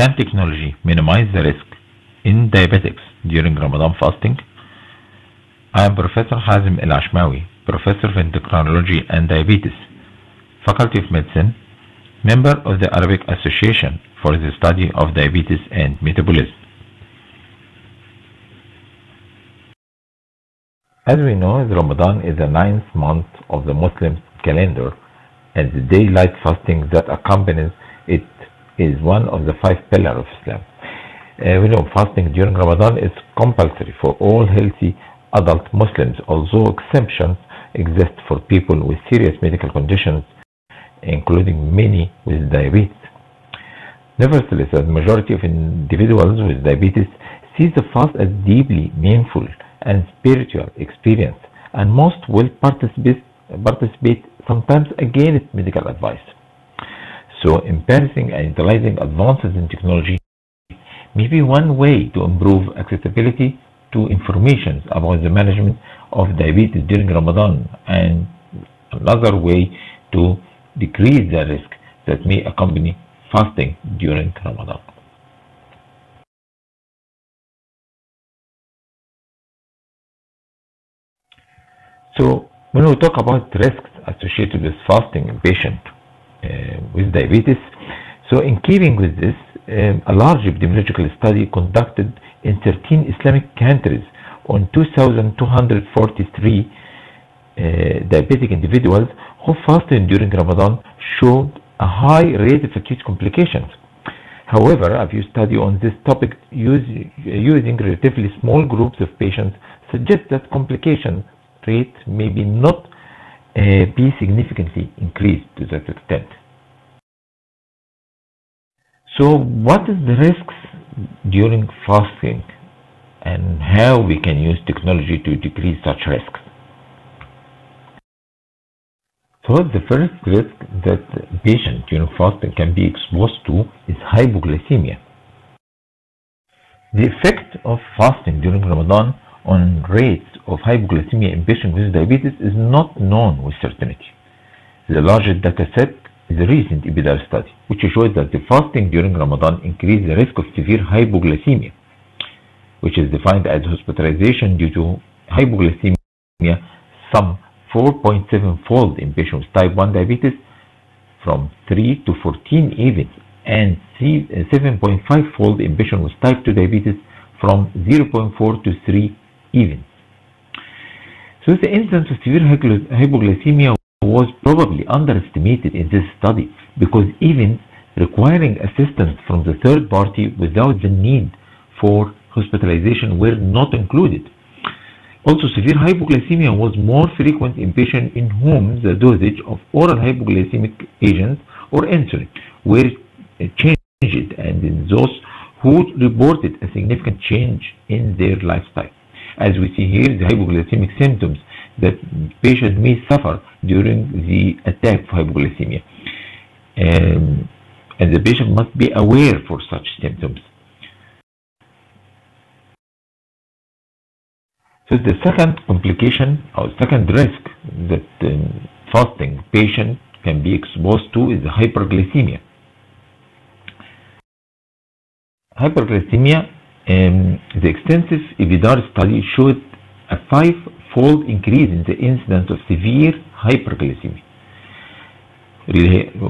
Can technology minimize the risk in diabetics during Ramadan fasting? I am Professor Hazim El Ashmawi, Professor of Endocrinology and Diabetes, Faculty of Medicine, member of the Arabic Association for the Study of Diabetes and Metabolism. As we know, Ramadan is the ninth month of the Muslim calendar, and the daylight fasting that accompanies it is one of the five pillars of Islam. Uh, we know fasting during Ramadan is compulsory for all healthy adult Muslims, although exceptions exist for people with serious medical conditions, including many with diabetes. Nevertheless, the majority of individuals with diabetes see the fast as deeply meaningful and spiritual experience, and most will participate, participate sometimes against medical advice. So, embracing and utilizing advances in technology may be one way to improve accessibility to information about the management of diabetes during Ramadan and another way to decrease the risk that may accompany fasting during Ramadan. So when we talk about risks associated with fasting in patient uh, with diabetes, so in keeping with this, um, a large epidemiological study conducted in 13 Islamic countries on 2,243 uh, diabetic individuals who fasted during Ramadan showed a high rate of acute complications. However, a few studies on this topic use, using relatively small groups of patients suggest that complication rate may be not uh, be significantly increased to that extent. So, what is the risks during fasting and how we can use technology to decrease such risks? So the first risk that patient during fasting can be exposed to is hypoglycemia. The effect of fasting during Ramadan on rates of hypoglycemia in patients with diabetes is not known with certainty. The largest data set is a recent EPIDIAR study, which shows that the fasting during Ramadan increased the risk of severe hypoglycemia, which is defined as hospitalization due to hypoglycemia, some 4.7 fold in patients with type 1 diabetes from 3 to 14 even, and uh, 7.5 fold in patients with type 2 diabetes from 0.4 to 3 even. So the incidence of severe hypoglycemia was probably underestimated in this study because events requiring assistance from the third party without the need for hospitalization were not included. Also, severe hypoglycemia was more frequent in patients in whom the dosage of oral hypoglycemic agents or insulin were changed and in those who reported a significant change in their lifestyle. As we see here, the hypoglycemic symptoms that patient may suffer during the attack of hypoglycemia. Um, and the patient must be aware for such symptoms. So the second complication or second risk that um, fasting patient can be exposed to is hyperglycemia. Hyperglycemia, um, the extensive EPIDIAR study showed a five-fold increase in the incidence of severe hyperglycemia,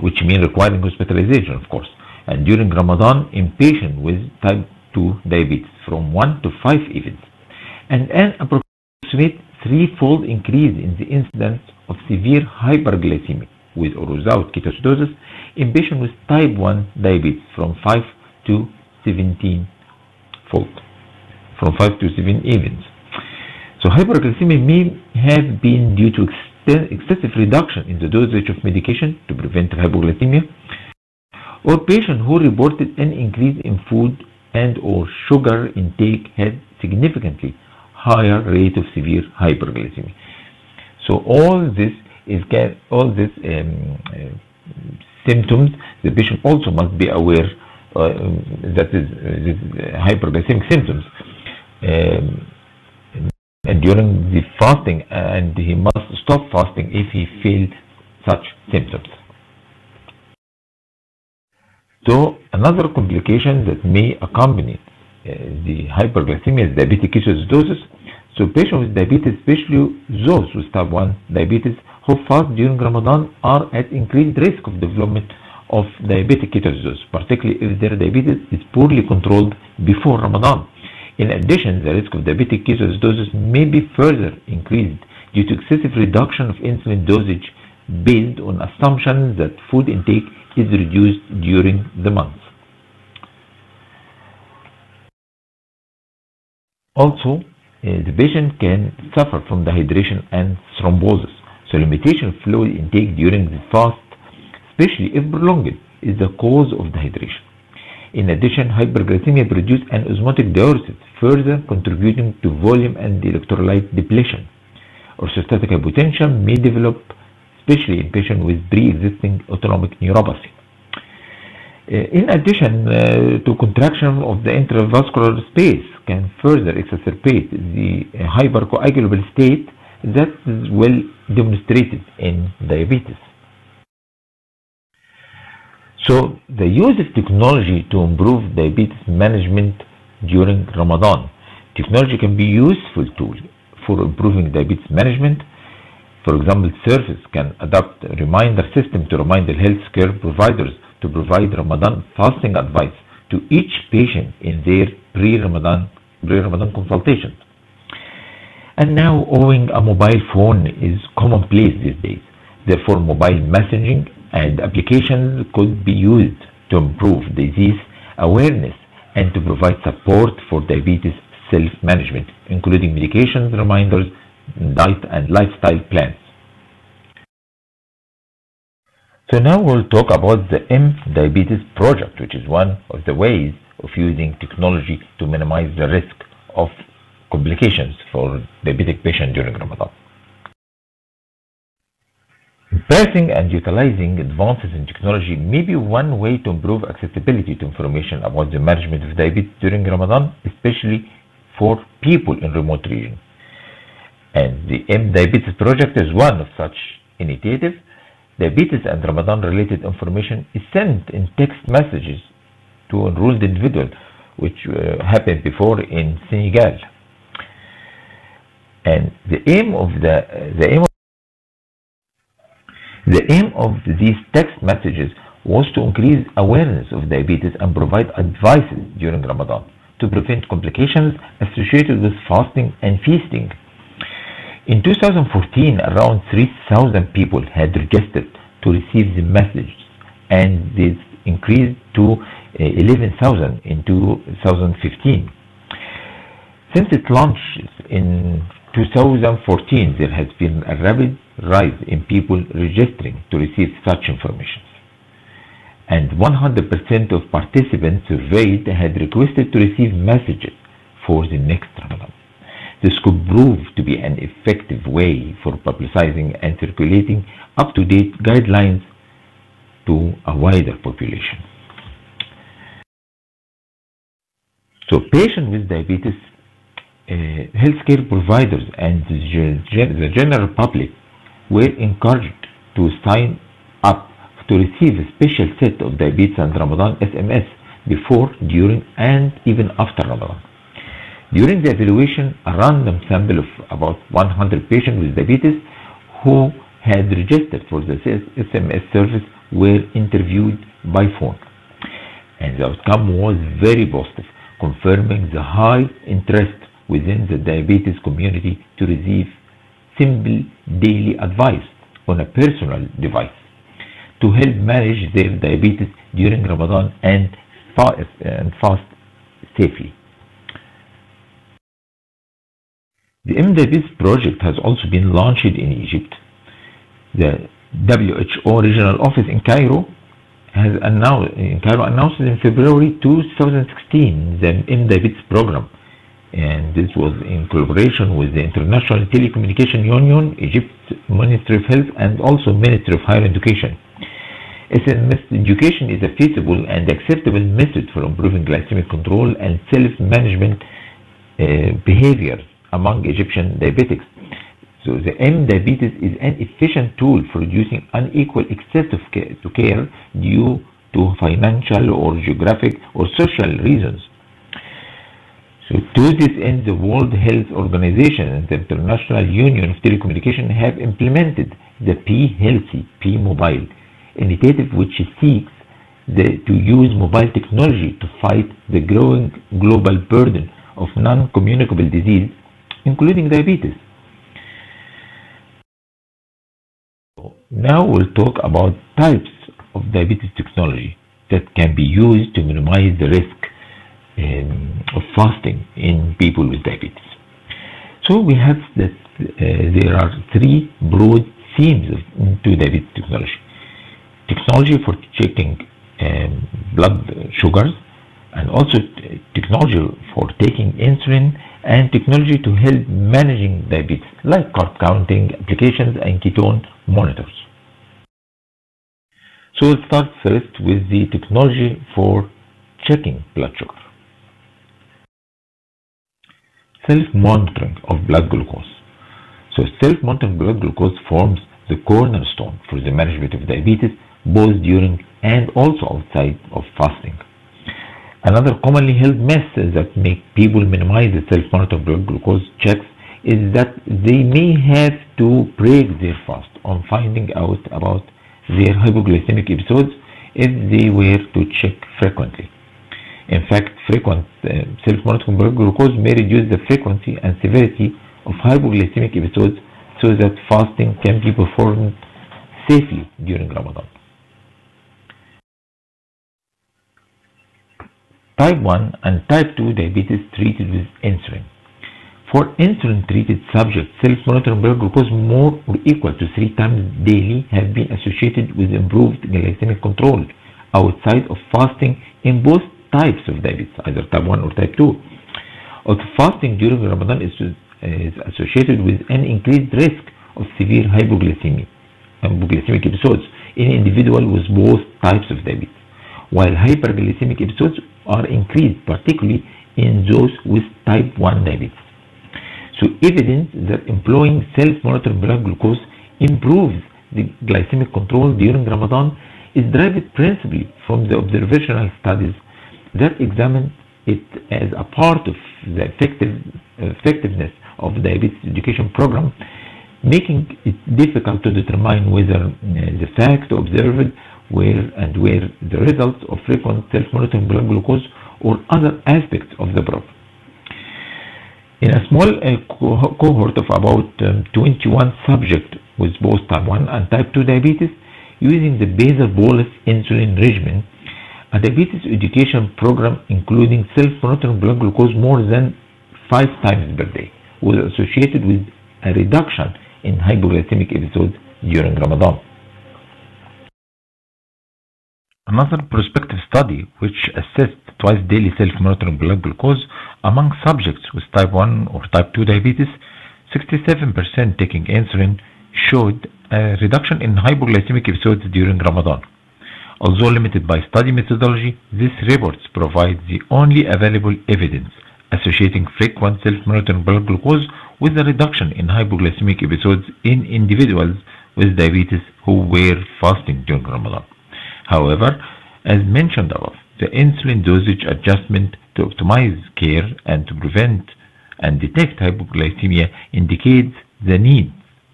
which means requiring hospitalization, of course, and during Ramadan in patients with type 2 diabetes from 1 to 5 events and an approximate three-fold increase in the incidence of severe hyperglycemia with or without ketoacidosis in patients with type 1 diabetes from 5 to 17 from 5 to 7 events. So hyperglycemia may have been due to excessive reduction in the dosage of medication to prevent hypoglycemia, or patients who reported an increase in food and or sugar intake had significantly higher rate of severe hyperglycemia. So all this is all these um, uh, symptoms, the patient also must be aware that is uh, these hyperglycemic symptoms. Um, and during the fasting, and he must stop fasting if he feels such symptoms. So another complication that may accompany uh, the hyperglycemia is diabetic ketoacidosis. So patients with diabetes, especially those with type 1 diabetes who fast during Ramadan are at increased risk of development of diabetic ketoacidosis, particularly if their diabetes is poorly controlled before Ramadan. In addition, the risk of diabetic ketoacidosis may be further increased due to excessive reduction of insulin dosage based on assumptions that food intake is reduced during the month. Also, uh, the patient can suffer from dehydration and thrombosis. So limitation of fluid intake during the fast, especially if prolonged, is the cause of dehydration. In addition, hyperglycemia produces an osmotic diuresis, further contributing to volume and electrolyte depletion. Orthostatic hypotension may develop, especially in patients with pre-existing autonomic neuropathy. Uh, in addition uh, to contraction of the intravascular space can further exacerbate the uh, hypercoagulable state that is well demonstrated in diabetes. So the use of technology to improve diabetes management during Ramadan. Technology can be useful tool for improving diabetes management. For example, service can adopt a reminder system to remind the healthcare providers to provide Ramadan fasting advice to each patient in their pre-Ramadan pre-Ramadan consultation. And now owning a mobile phone is commonplace these days. Therefore, mobile messaging and applications could be used to improve disease awareness and to provide support for diabetes self-management, including medications, reminders, diet and lifestyle plans. So now we'll talk about the M Diabetes Project, which is one of the ways of using technology to minimize the risk of complications for diabetic patients during Ramadan. Embracing and utilizing advances in technology may be one way to improve accessibility to information about the management of diabetes during Ramadan, especially for people in remote regions. And the M Diabetes Project is one of such initiatives. Diabetes and Ramadan related information is sent in text messages to enrolled individuals, which uh, happened before in Senegal. And the aim of the the aim the aim of these text messages was to increase awareness of diabetes and provide advice during Ramadan to prevent complications associated with fasting and feasting. In 2014, around 3,000 people had registered to receive the message, and this increased to uh, 11,000 in 2015. Since it launched in 2014, there has been a rapid rise in people registering to receive such information. And 100% of participants surveyed had requested to receive messages for the next Ramadan. This could prove to be an effective way for publicizing and circulating up-to-date guidelines to a wider population. So patients with diabetes, Uh, healthcare providers and the general public were encouraged to sign up to receive a special set of diabetes and Ramadan SMS before, during, and even after Ramadan. During the evaluation, a random sample of about 100 patients with diabetes who had registered for the SMS service were interviewed by phone. And the outcome was very positive, confirming the high interest within the diabetes community to receive simple daily advice on a personal device to help manage their diabetes during Ramadan and fast, and fast safely. The MDiabetes project has also been launched in Egypt. The WHO regional office in Cairo has announced in Cairo announced in February 2016 the MDiabetes program and this was in collaboration with the International Telecommunication Union, Egypt Ministry of Health, and also Ministry of Higher Education. SMS education is a feasible and acceptable method for improving glycemic control and self-management uh, behaviors among Egyptian diabetics. So the M diabetes is an efficient tool for reducing unequal access to care due to financial or geographic or social reasons. So to this end, the World Health Organization and the International Union of Telecommunication have implemented the P-Healthy, P-Mobile initiative which seeks the, to use mobile technology to fight the growing global burden of non-communicable disease, including diabetes. Now we'll talk about types of diabetes technology that can be used to minimize the risk um, of fasting in people with diabetes. So we have that uh, there are three broad themes to diabetes technology. Technology for checking um, blood sugars and also technology for taking insulin and technology to help managing diabetes like carb counting applications and ketone monitors. So we'll start first with the technology for checking blood sugar. Self-monitoring of blood glucose. So self-monitoring blood glucose forms the cornerstone for the management of diabetes both during and also outside of fasting. Another commonly held myth that make people minimize the self-monitoring blood glucose checks is that they may have to break their fast on finding out about their hypoglycemic episodes if they were to check frequently. In fact, frequent uh, self-monitoring blood glucose may reduce the frequency and severity of hypoglycemic episodes so that fasting can be performed safely during Ramadan. Type 1 and type 2 diabetes treated with insulin. For insulin treated subjects, self-monitoring blood glucose more or equal to 3 times daily have been associated with improved glycemic control outside of fasting in both types of diabetes, either type 1 or type 2. Although fasting during Ramadan is, is associated with an increased risk of severe hypoglycemia, hypoglycemic episodes in individuals with both types of diabetes, while hyperglycemic episodes are increased, particularly in those with type 1 diabetes. So evidence that employing self-monitoring blood glucose improves the glycemic control during Ramadan is derived principally from the observational studies that examine it as a part of the effective, effectiveness of the diabetes education program, making it difficult to determine whether uh, the fact observed where and where the results of frequent self-monitoring blood glucose or other aspects of the program. In a small uh, co cohort of about um, 21 subjects with both type 1 and type 2 diabetes, using the basal bolus insulin regimen, a diabetes education program including self-monitoring blood glucose more than five times per day was associated with a reduction in hypoglycemic episodes during Ramadan. Another prospective study which assessed twice daily self-monitoring blood glucose among subjects with type 1 or type 2 diabetes, 67% taking insulin showed a reduction in hypoglycemic episodes during Ramadan. Although limited by study methodology, these reports provide the only available evidence associating frequent self-monitoring blood glucose with a reduction in hypoglycemic episodes in individuals with diabetes who were fasting during Ramadan. However, as mentioned above, the insulin dosage adjustment to optimize care and to prevent and detect hypoglycemia indicates the need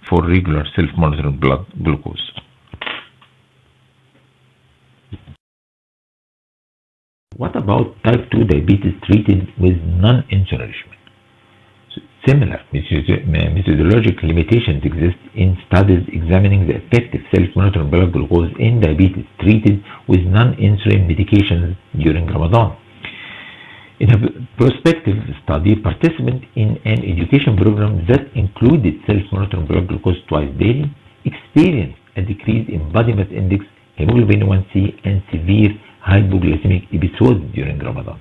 for regular self-monitoring blood glucose. What about type 2 diabetes treated with non-insulin regimen? So similar methodological limitations exist in studies examining the effective self-monitoring blood glucose in diabetes treated with non-insulin medications during Ramadan. In a prospective study, participants in an education program that included self-monitoring blood glucose twice daily experienced a decrease in body mass index, hemoglobin A1c, and severe hypoglycemic episodes during Ramadan.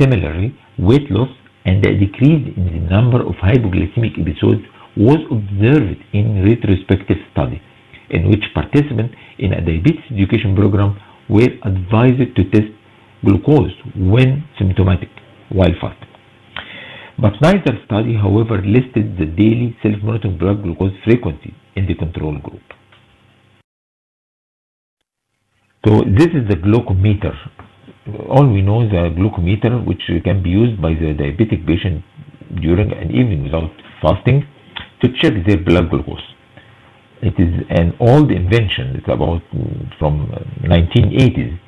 Similarly, weight loss and a decrease in the number of hypoglycemic episodes was observed in retrospective study in which participants in a diabetes education program were advised to test glucose when symptomatic while fasting. But neither study, however, listed the daily self-monitoring blood glucose frequency in the control group. So this is the glucometer. All we know is a glucometer which can be used by the diabetic patient during and even without fasting to check their blood glucose. It is an old invention. It's about from 1980s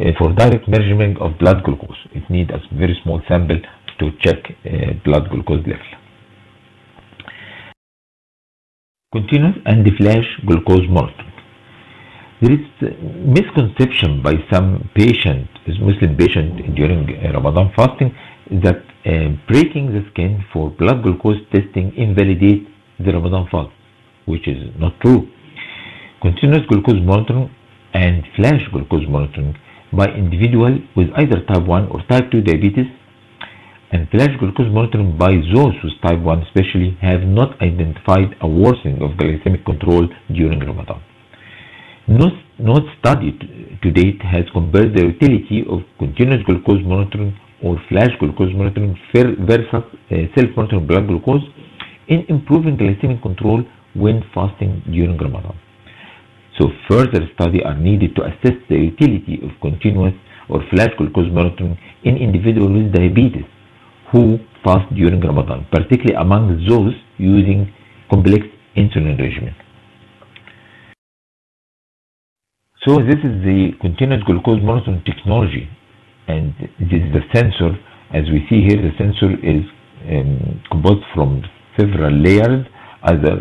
uh, for direct measurement of blood glucose. It needs a very small sample to check uh, blood glucose level. Continuous and flash glucose monitoring. There is misconception by some patient, Muslim patient during Ramadan fasting, that uh, breaking the skin for blood glucose testing invalidates the Ramadan fast, which is not true. Continuous glucose monitoring and flash glucose monitoring by individual with either type 1 or type 2 diabetes and flash glucose monitoring by those with type 1 especially have not identified a worsening of glycemic control during Ramadan. No, no study to date has compared the utility of continuous glucose monitoring or flash glucose monitoring versus uh, self-monitoring blood glucose in improving glycemic control when fasting during Ramadan. So further studies are needed to assess the utility of continuous or flash glucose monitoring in individuals with diabetes who fast during Ramadan, particularly among those using complex insulin regimen. So this is the continuous glucose monitoring technology and this is the sensor. As we see here the sensor is um, composed from several layers either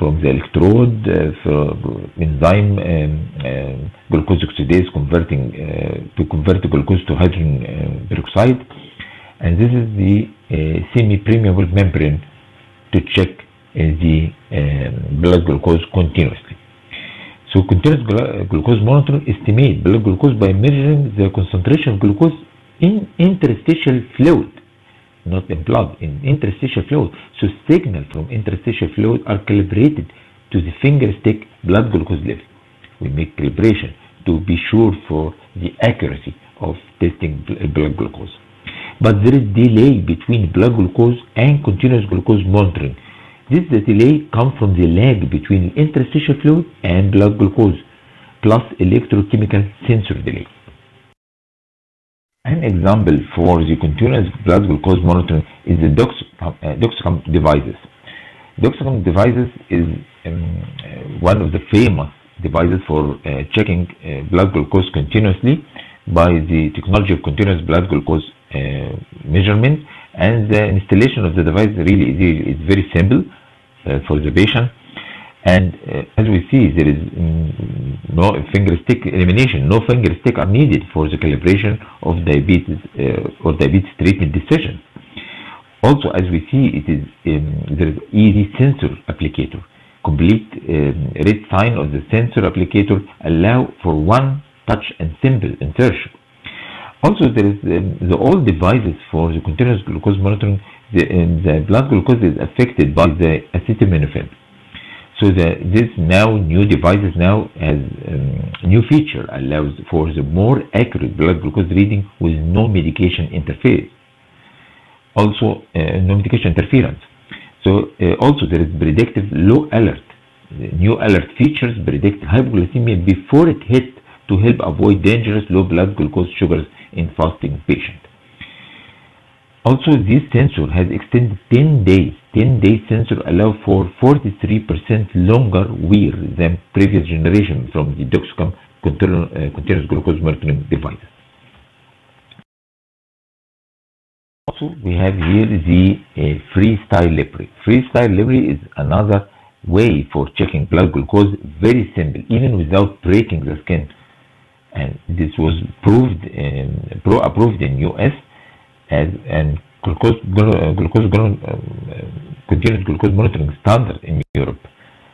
from the electrode uh, for enzyme um, uh, glucose oxidase converting uh, to convert glucose to hydrogen uh, peroxide. And this is the uh, semi-permeable membrane to check uh, the um, blood glucose continuously so continuous glucose monitoring estimates blood glucose by measuring the concentration of glucose in interstitial fluid, not in blood, in interstitial fluid. So signals from interstitial fluid are calibrated to the finger stick blood glucose level. We make calibration to be sure for the accuracy of testing blood glucose. But there is delay between blood glucose and continuous glucose monitoring this delay comes from the lag between interstitial fluid and blood glucose plus electrochemical sensor delay. An example for the continuous blood glucose monitoring is the Dexcom, uh, Dexcom devices. Dexcom devices is um, one of the famous devices for uh, checking uh, blood glucose continuously by the technology of continuous blood glucose uh, measurement and the installation of the device really is, is very simple uh, for the patient and uh, as we see there is mm, no finger stick elimination no finger stick are needed for the calibration of diabetes uh, or diabetes treatment decision. Also as we see it is um, there is easy sensor applicator. Complete um, red sign of the sensor applicator allow for one touch and simple insertion also there is um, the old devices for the continuous glucose monitoring the, the blood glucose is affected by the acetaminophen. So the, this now new devices now has um, new feature allows for the more accurate blood glucose reading with no medication interference. Also, uh, no medication interference. So uh, also there is predictive low alert. The new alert features predict hypoglycemia before it hits to help avoid dangerous low blood glucose sugars in fasting patients. Also, this sensor has extended 10 days. 10 days sensor allow for 43% longer wear than previous generation from the Dexcom uh, continuous glucose monitoring devices. Also, we have here the uh, Freestyle Libre. Freestyle Libre is another way for checking blood glucose, very simple, even without breaking the skin. And this was proved, in, pro approved in US as and glucose, glucose uh, continuous glucose monitoring standard in Europe.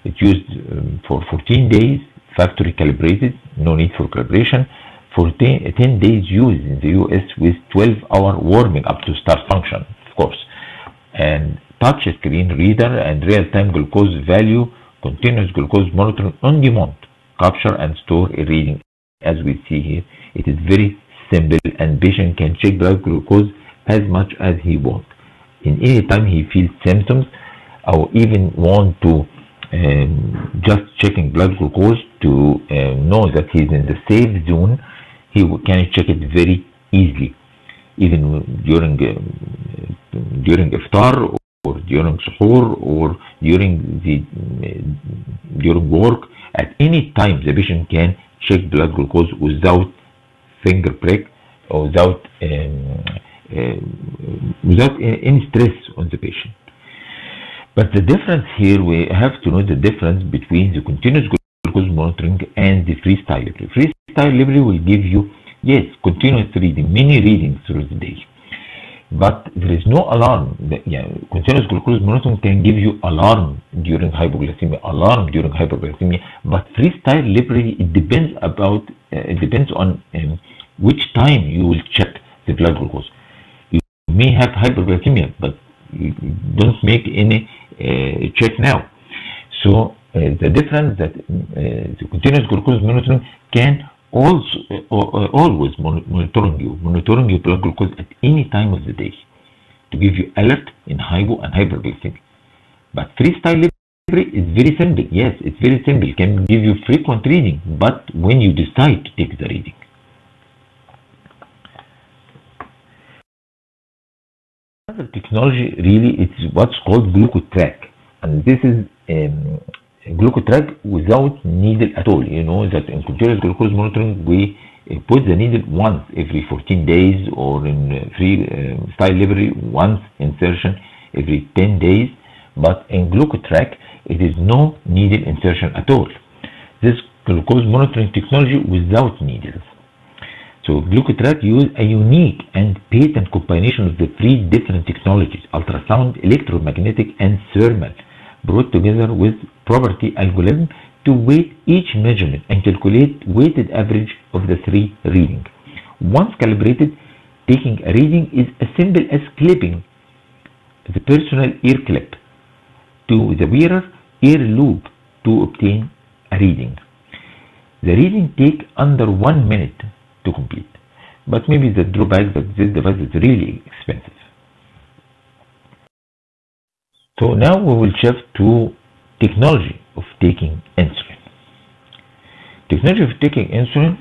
It's used um, for 14 days, factory calibrated, no need for calibration. For 10, 10 days used in the US with 12 hour warming up to start function, of course. And touch screen reader and real-time glucose value, continuous glucose monitoring on demand, capture and store a reading. As we see here, it is very simple and patient can check blood glucose as much as he wants. In any time he feels symptoms or even want to um, just checking blood glucose to uh, know that he's in the safe zone, he can check it very easily, even during uh, during iftar or during suhoor or during the during work. At any time, the patient can check blood glucose without finger prick or without um, uh, without any stress on the patient. But the difference here, we have to know the difference between the continuous glucose monitoring and the freestyle. Freestyle Libre will give you, yes, continuous reading, many readings through the day. But there is no alarm. The, yeah, continuous glucose monitoring can give you alarm during hypoglycemia, alarm during hyperglycemia. But freestyle Libre, it depends about, uh, it depends on um, which time you will check the blood glucose. You may have hyperglycemia, but you don't make any uh, check now. So uh, the difference that uh, the continuous glucose monitoring can also always monitoring you, monitoring your blood glucose at any time of the day to give you alert in hypo and hyperglycemia. But freestyle Libre is very simple. Yes, it's very simple. It can give you frequent reading, but when you decide to take the reading. Another technology really it's what's called glucotrack and this is um, glucotrack without needle at all. You know that in continuous glucose monitoring we uh, put the needle once every 14 days or in uh, free uh, style Libre once insertion every 10 days. But in glucotrack it is no needle insertion at all. This glucose monitoring technology without needles. So Glucotrack uses a unique and patent combination of the three different technologies, ultrasound, electromagnetic, and thermal, brought together with property algorithm to weight each measurement and calculate weighted average of the three readings. Once calibrated, taking a reading is as simple as clipping the personal ear clip to the wearer ear loop to obtain a reading. The reading take under one minute to complete. But maybe the drawback that this device is really expensive. So now we will shift to technology of taking insulin. Technology of taking insulin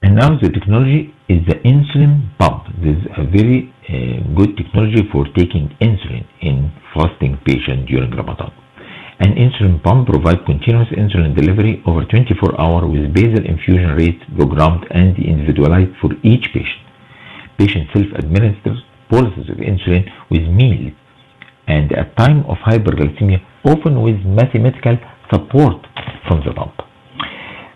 and now the technology is the insulin pump. This is a very uh, good technology for taking insulin in fasting patients during Ramadan. An insulin pump provides continuous insulin delivery over 24 hours with basal infusion rates programmed and individualized for each patient. Patient self-administers of insulin with meals and at time of hyperglycemia often with mathematical support from the pump.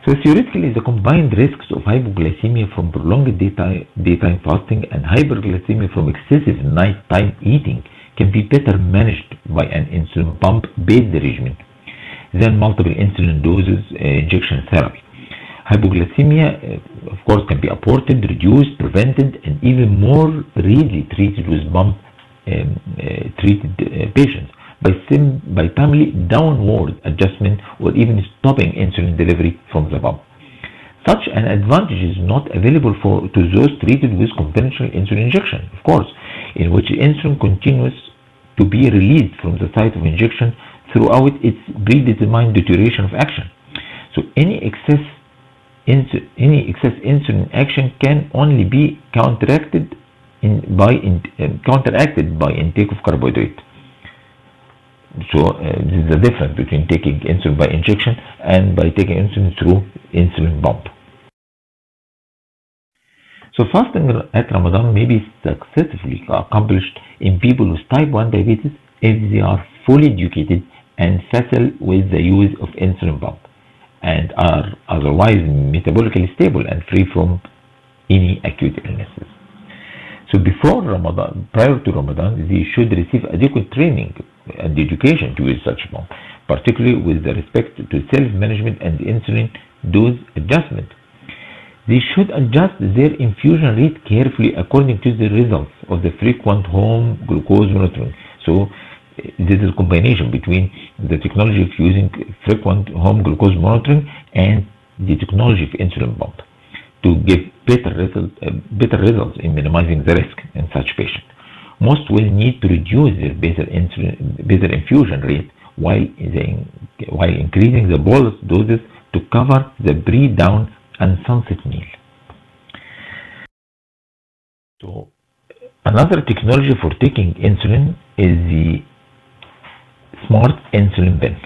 So theoretically, the combined risks of hypoglycemia from prolonged daytime, daytime fasting and hyperglycemia from excessive nighttime eating can be better managed by an insulin pump based regimen than multiple insulin doses uh, injection therapy. Hypoglycemia, uh, of course, can be aborted, reduced, prevented, and even more readily treated with pump um, uh, treated patients by, sim by timely downward adjustment or even stopping insulin delivery from the pump. Such an advantage is not available for to those treated with conventional insulin injection, of course, in which insulin continues to be released from the site of injection throughout its predetermined duration of action. So any excess any excess insulin action can only be counteracted in, by in, uh, counteracted by intake of carbohydrate. So uh, this is the difference between taking insulin by injection and by taking insulin through insulin pump. So fasting at Ramadan may be successfully accomplished in people with type 1 diabetes if they are fully educated and facile with the use of insulin pump and are otherwise metabolically stable and free from any acute illnesses. So before Ramadan, prior to Ramadan, they should receive adequate training and education to such pump, particularly with respect to self-management and insulin dose adjustment. They should adjust their infusion rate carefully according to the results of the frequent home glucose monitoring. So this is a combination between the technology of using frequent home glucose monitoring and the technology of insulin pump to give better, result, uh, better results in minimizing the risk in such patients. Most will need to reduce their basal, insulin, basal infusion rate while, the, while increasing the bolus doses to cover the pre-dawn and sunset meal. So another technology for taking insulin is the smart insulin pen.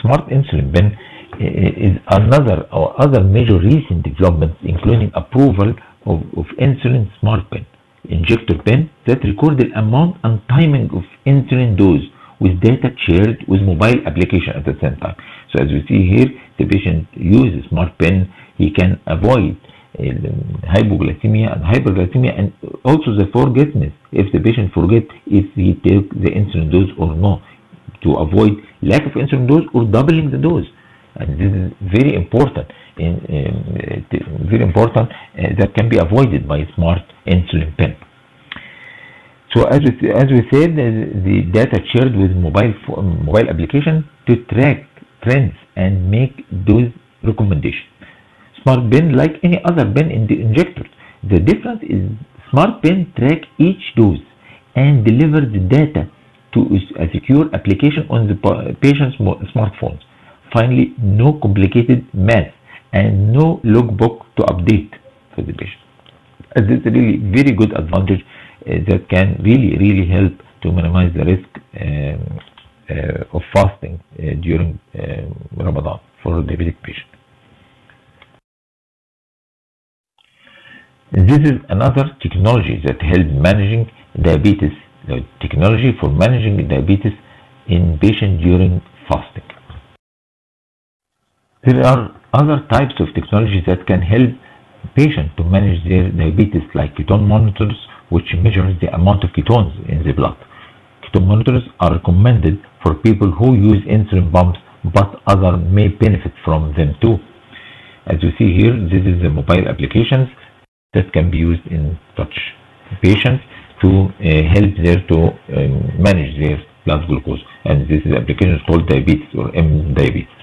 Smart insulin pen eh, eh, is another or other major recent developments, including approval of, of insulin smart pen, injector pen that record the amount and timing of insulin dose with data shared with mobile application at the same time. So as we see here, the patient uses smart pen, he can avoid hypoglycemia and hyperglycemia and also the forgetfulness. If the patient forget if he take the insulin dose or not to avoid lack of insulin dose or doubling the dose. And this is very important in um, very important uh, that can be avoided by smart insulin pen. So as we, as we said the data shared with mobile mobile application to track trends and make those recommendations smart pen like any other pen in the injector the difference is smart pen track each dose and deliver the data to a secure application on the patient's smartphones finally no complicated math and no logbook to update for the patient. This is really very good advantage uh, that can really really help to minimize the risk um, uh, of fasting uh, during Ramadan for diabetic patient. This is another technology that helps managing diabetes, the technology for managing diabetes in patients during fasting. There are other types of technologies that can help patients to manage their diabetes like ketone monitors which measures the amount of ketones in the blood. Ketone monitors are recommended for people who use insulin pumps but others may benefit from them too. As you see here, this is the mobile applications that can be used in such patients to uh, help there to um, manage their blood glucose and this is application is called diabetes or M diabetes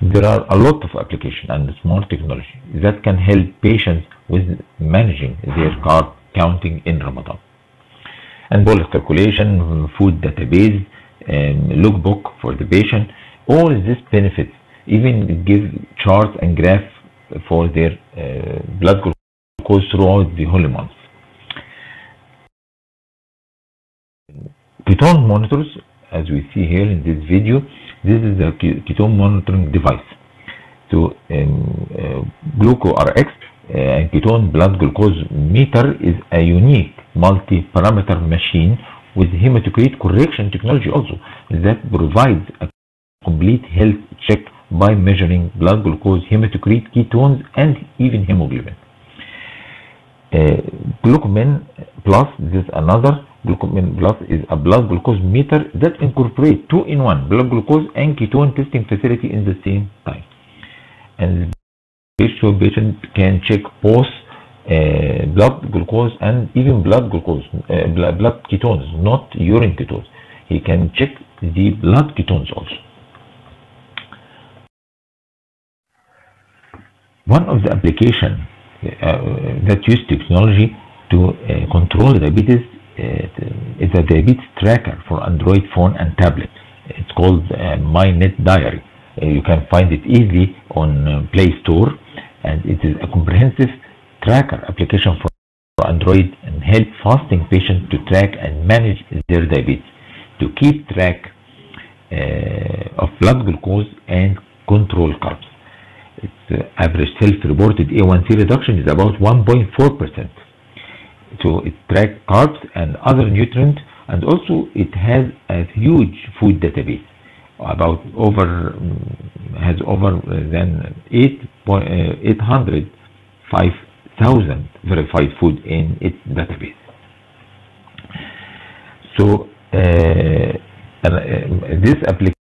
there are a lot of applications and smart technology that can help patients with managing their carb counting in Ramadan. And bolus calculation, food database, um, lookbook for the patient, all these benefits even give charts and graphs for their uh, blood glucose throughout the whole month. Ketone monitors, as we see here in this video, this is a ketone monitoring device. So um, uh, GlucoRx uh, and ketone blood glucose meter is a unique multi-parameter machine with hematocrit correction technology also that provides a complete health check by measuring blood glucose, hematocrit, ketones, and even hemoglobin. Uh, Glucomen Plus, this is another Glucomen Plus is a blood glucose meter that incorporates two-in-one blood glucose and ketone testing facility in the same time. And so patient can check both uh, blood glucose and even blood glucose, uh, blood, blood ketones, not urine ketones. He can check the blood ketones also. One of the applications uh, that use technology to uh, control diabetes uh, is a diabetes tracker for Android phone and tablet. It's called uh, MyNet Diary. Uh, you can find it easily on Play Store, and it is a comprehensive tracker application for Android and help fasting patients to track and manage their diabetes, to keep track uh, of blood glucose and control carbs. Its uh, average self-reported A1C reduction is about 1.4 percent. So it tracks carbs and other nutrients and also it has a huge food database. About over has over than 8 uh, 800 5000 verified food in its database. So uh, uh, this application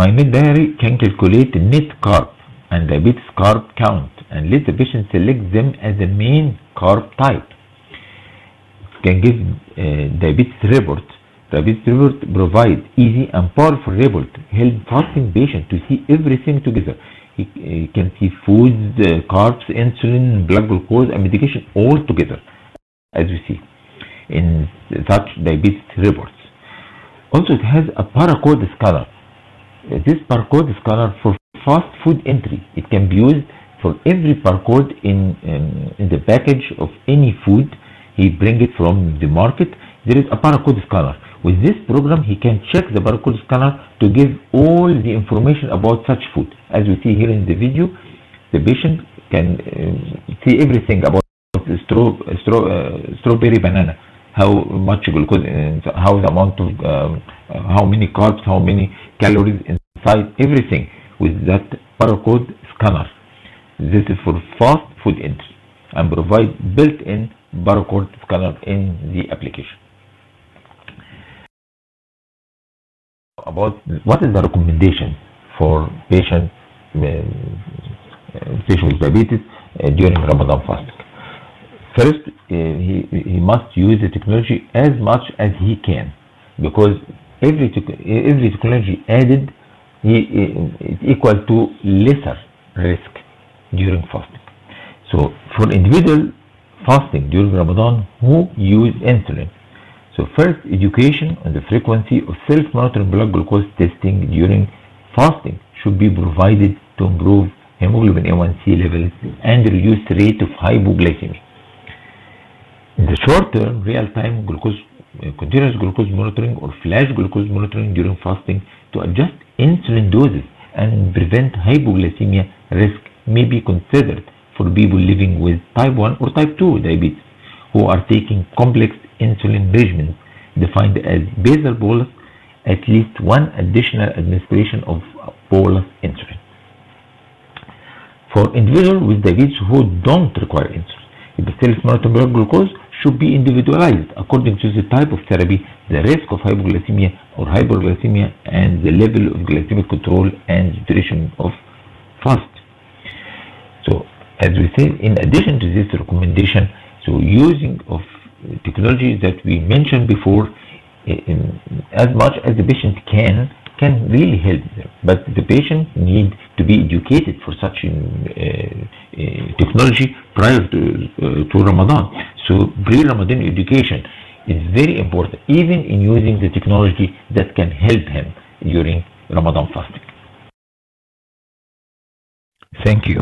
MyNet Diary can calculate net carb and diabetes carb count and let the patient select them as the main carb type. It can give uh, diabetes report. Diabetes report provides easy and powerful report help fasting patient to see everything together. He, he can see foods, uh, carbs, insulin, blood glucose, and medication all together, as we see. in such diabetes reports. Also, it has a barcode scanner. This barcode scanner for fast food entry. It can be used for every barcode in, in, the package of any food he bring it from the market. There is a barcode scanner. With this program, he can check the barcode scanner to give all the information about such food. As we see here in the video, the patient can uh, see everything about straw, straw, uh, strawberry banana, how much glucose, uh, how the amount of, um, uh, how many carbs, how many calories inside, everything with that barcode scanner. This is for fast food entry and provide built-in barcode scanner in the application. About what is the recommendation for patient uh, patient with diabetes uh, during Ramadan fasting? First, uh, he, he must use the technology as much as he can because every, every technology added he, is equal to lesser risk during fasting. So for individual fasting during Ramadan who use insulin. So first, education on the frequency of self-monitoring blood glucose testing during fasting should be provided to improve hemoglobin A1C levels and reduce rate of hypoglycemia. In the short term, real-time glucose, uh, continuous glucose monitoring or flash glucose monitoring during fasting to adjust insulin doses and prevent hypoglycemia risk may be considered for people living with type 1 or type 2 diabetes who are taking complex insulin regimens defined as basal bolus, at least one additional administration of bolus insulin. For individuals with diabetes who don't require insulin, if the self-monitoring blood glucose should be individualized according to the type of therapy, the risk of hypoglycemia or hyperglycemia, and the level of glycemic control and duration of fast. So, as we said, in addition to this recommendation, so using of technology that we mentioned before, in, as much as the patient can, can really help them. But the patient need to be educated for such uh, uh, technology prior to, uh, to Ramadan. So pre-Ramadan education is very important, even in using the technology that can help him during Ramadan fasting. Thank you.